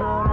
Don't